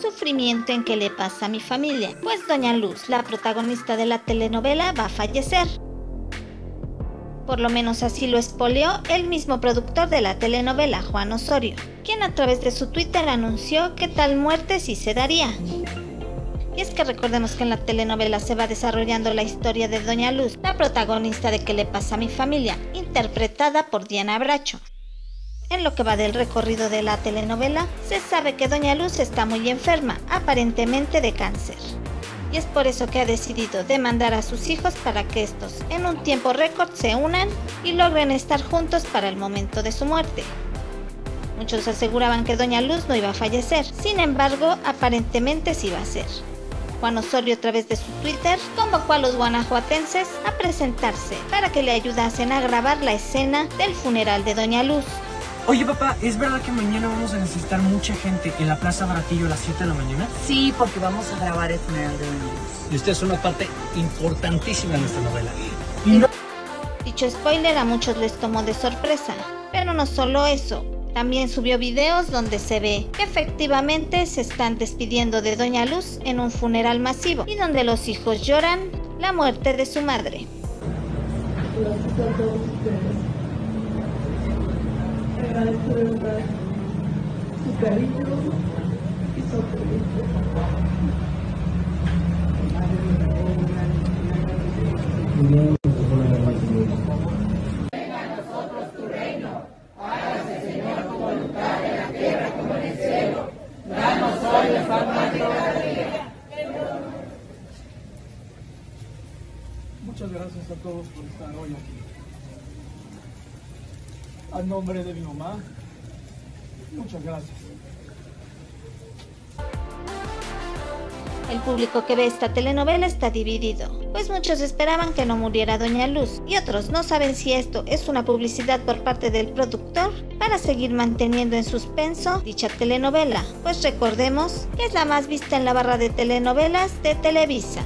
sufrimiento en que le pasa a mi familia, pues Doña Luz, la protagonista de la telenovela, va a fallecer. Por lo menos así lo expolió el mismo productor de la telenovela, Juan Osorio, quien a través de su Twitter anunció que tal muerte sí se daría. Y es que recordemos que en la telenovela se va desarrollando la historia de Doña Luz, la protagonista de ¿Qué le pasa a mi familia?, interpretada por Diana Bracho. En lo que va del recorrido de la telenovela, se sabe que Doña Luz está muy enferma, aparentemente de cáncer y es por eso que ha decidido demandar a sus hijos para que estos en un tiempo récord se unan y logren estar juntos para el momento de su muerte. Muchos aseguraban que Doña Luz no iba a fallecer, sin embargo, aparentemente sí va a ser. Juan Osorio a través de su Twitter convocó a los guanajuatenses a presentarse para que le ayudasen a grabar la escena del funeral de Doña Luz. Oye papá, ¿es verdad que mañana vamos a necesitar mucha gente en la Plaza Baratillo a las 7 de la mañana? Sí, porque vamos a grabar el funeral de Luz. Y usted es una parte importantísima de nuestra novela. Dicho spoiler a muchos les tomó de sorpresa, pero no solo eso, también subió videos donde se ve que efectivamente se están despidiendo de Doña Luz en un funeral masivo y donde los hijos lloran la muerte de su madre. Su cariño y su apoyo. Venga a nosotros tu reino, hágase Señor tu voluntad en la tierra como en el cielo. Danos hoy el pan de cada día. Muchas gracias a todos por estar hoy aquí a nombre de mi mamá. Muchas gracias. El público que ve esta telenovela está dividido, pues muchos esperaban que no muriera Doña Luz y otros no saben si esto es una publicidad por parte del productor para seguir manteniendo en suspenso dicha telenovela, pues recordemos que es la más vista en la barra de telenovelas de Televisa.